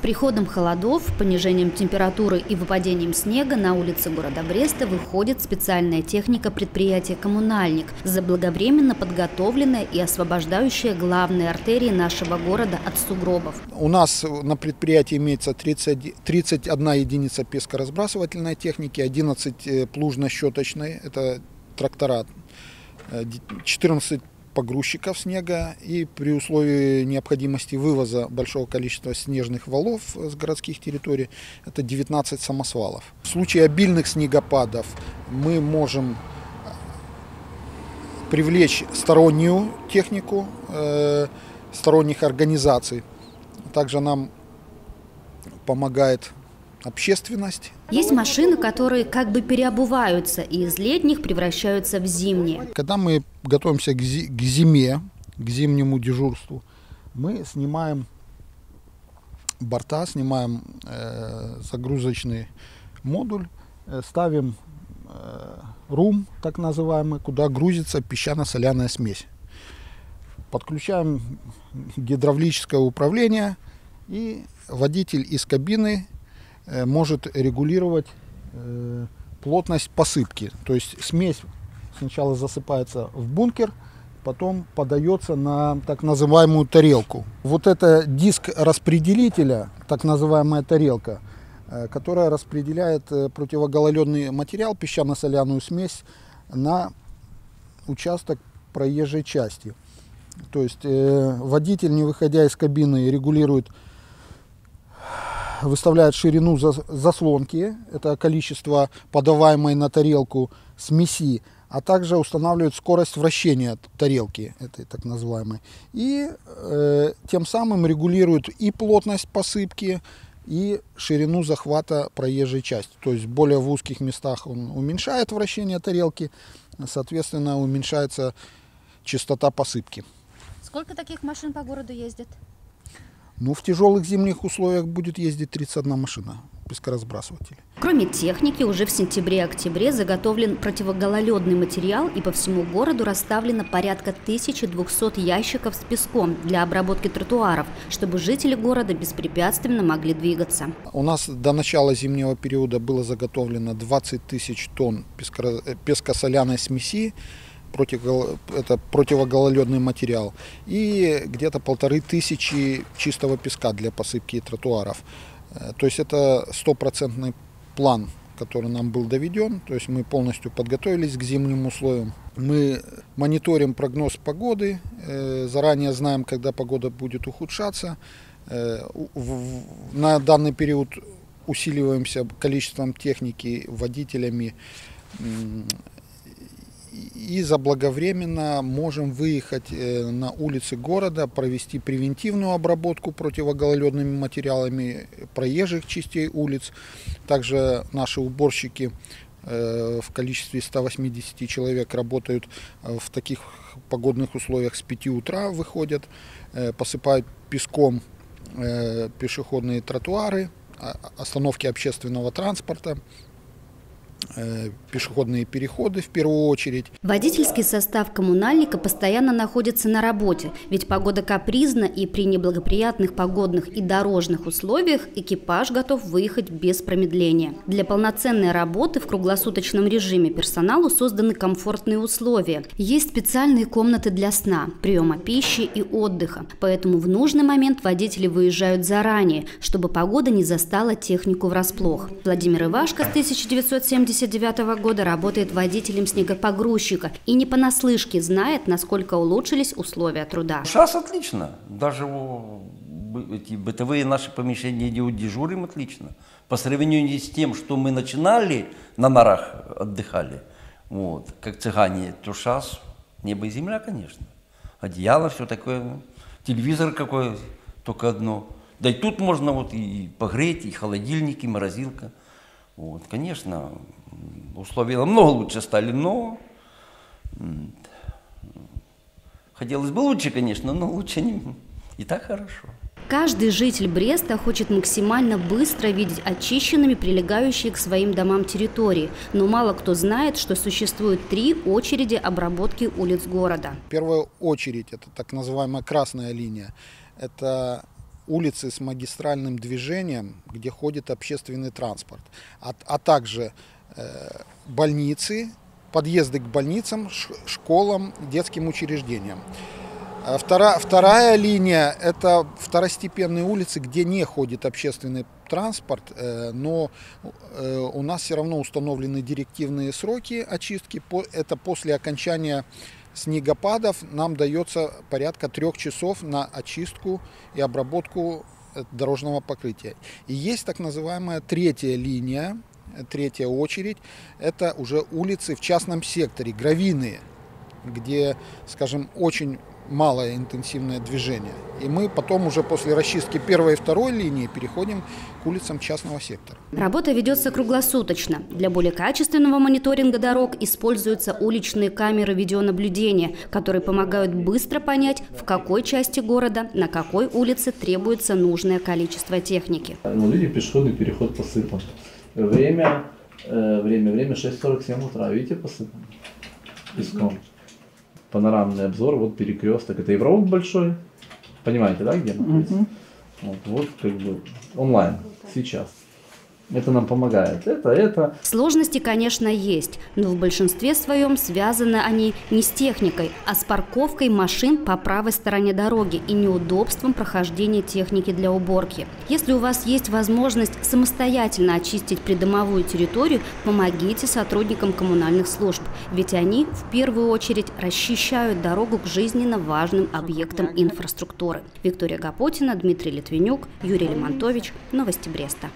приходом холодов, понижением температуры и выпадением снега на улицы города Бреста выходит специальная техника предприятия «Коммунальник», заблаговременно подготовленная и освобождающая главные артерии нашего города от сугробов. У нас на предприятии имеется 30, 31 единица пескоразбрасывательной техники, 11 э, плужно-щеточной, это трактора, 14 э, погрузчиков снега и при условии необходимости вывоза большого количества снежных валов с городских территорий это 19 самосвалов. В случае обильных снегопадов мы можем привлечь стороннюю технику, э, сторонних организаций. Также нам помогает общественность. Есть машины, которые как бы переобуваются и из летних превращаются в зимние. Когда мы готовимся к зиме, к зимнему дежурству, мы снимаем борта, снимаем э, загрузочный модуль, э, ставим э, рум, так называемый, куда грузится песчано-соляная смесь. Подключаем гидравлическое управление, и водитель из кабины может регулировать э, плотность посыпки. То есть смесь сначала засыпается в бункер, потом подается на так называемую тарелку. Вот это диск распределителя, так называемая тарелка, э, которая распределяет противогололедный материал, песчано-соляную смесь на участок проезжей части. То есть водитель, не выходя из кабины, регулирует выставляет ширину заслонки, это количество подаваемой на тарелку смеси, а также устанавливает скорость вращения тарелки, этой так называемой. И э, тем самым регулирует и плотность посыпки, и ширину захвата проезжей части. То есть более в узких местах он уменьшает вращение тарелки, соответственно уменьшается частота посыпки. Сколько таких машин по городу ездит? Ну, в тяжелых зимних условиях будет ездить 31 машина пескоразбрасывателей. Кроме техники, уже в сентябре-октябре заготовлен противогололедный материал и по всему городу расставлено порядка 1200 ящиков с песком для обработки тротуаров, чтобы жители города беспрепятственно могли двигаться. У нас до начала зимнего периода было заготовлено 20 тысяч тонн пескосоляной смеси, против, это противогололедный материал, и где-то полторы тысячи чистого песка для посыпки тротуаров. Э, то есть это стопроцентный план, который нам был доведен, то есть мы полностью подготовились к зимним условиям. Мы мониторим прогноз погоды, э, заранее знаем, когда погода будет ухудшаться. Э, на данный период усиливаемся количеством техники, водителями, и заблаговременно можем выехать э, на улицы города, провести превентивную обработку противогололедными материалами проезжих частей улиц. Также наши уборщики э, в количестве 180 человек работают э, в таких погодных условиях с 5 утра выходят, посыпают песком пешеходные тротуары, а, остановки общественного транспорта, пешеходные переходы в первую очередь. Водительский состав коммунальника постоянно находится на работе, ведь погода капризна и при неблагоприятных погодных и дорожных условиях экипаж готов выехать без промедления. Для полноценной работы в круглосуточном режиме персоналу созданы комфортные условия. Есть специальные комнаты для сна, приема пищи и отдыха, поэтому в нужный момент водители выезжают заранее, чтобы погода не застала технику врасплох. Владимир Ивашко с 1970 1979 года работает водителем снегопогрузчика и не понаслышке знает, насколько улучшились условия труда. Сейчас отлично. Даже эти бытовые наши помещения, где дежурим, отлично. По сравнению с тем, что мы начинали, на нарах отдыхали, вот, как цыгане, то сейчас небо и земля, конечно. Одеяло, все такое, телевизор какой, только одно. Да и тут можно вот и погреть, и холодильник, и морозилка. Вот, конечно, условия намного лучше стали, но хотелось бы лучше, конечно, но лучше не и так хорошо. Каждый житель Бреста хочет максимально быстро видеть очищенными прилегающие к своим домам территории, но мало кто знает, что существует три очереди обработки улиц города. В первую очередь это так называемая красная линия. Это улицы с магистральным движением, где ходит общественный транспорт, а, а также больницы, подъезды к больницам, школам, детским учреждениям. А вторая, вторая линия – это второстепенные улицы, где не ходит общественный транспорт, э, но э, у нас все равно установлены директивные сроки очистки. Это после окончания снегопадов нам дается порядка трех часов на очистку и обработку э, дорожного покрытия. И есть так называемая третья линия, третья очередь, это уже улицы в частном секторе, гравийные, где, скажем, очень малое интенсивное движение. И мы потом уже после расчистки первой и второй линии переходим к улицам частного сектора. Работа ведется круглосуточно. Для более качественного мониторинга дорог используются уличные камеры видеонаблюдения, которые помогают быстро понять, в какой части города, на какой улице требуется нужное количество техники. Ну, видите, пешеходный переход посыпан. Время, э, время, время 6.47 утра. Видите, посыпан песком панорамный обзор, вот перекресток. Это Евроук большой. Понимаете, да, где находится? Угу. Вот, вот как бы онлайн сейчас. Это нам помогает. Это, это. Сложности, конечно, есть, но в большинстве своем связаны они не с техникой, а с парковкой машин по правой стороне дороги и неудобством прохождения техники для уборки. Если у вас есть возможность самостоятельно очистить придомовую территорию, помогите сотрудникам коммунальных служб, ведь они в первую очередь расчищают дорогу к жизненно важным объектам инфраструктуры. Виктория Гапотина, Дмитрий Литвинюк, Юрий Лемонтович. Новости Бреста.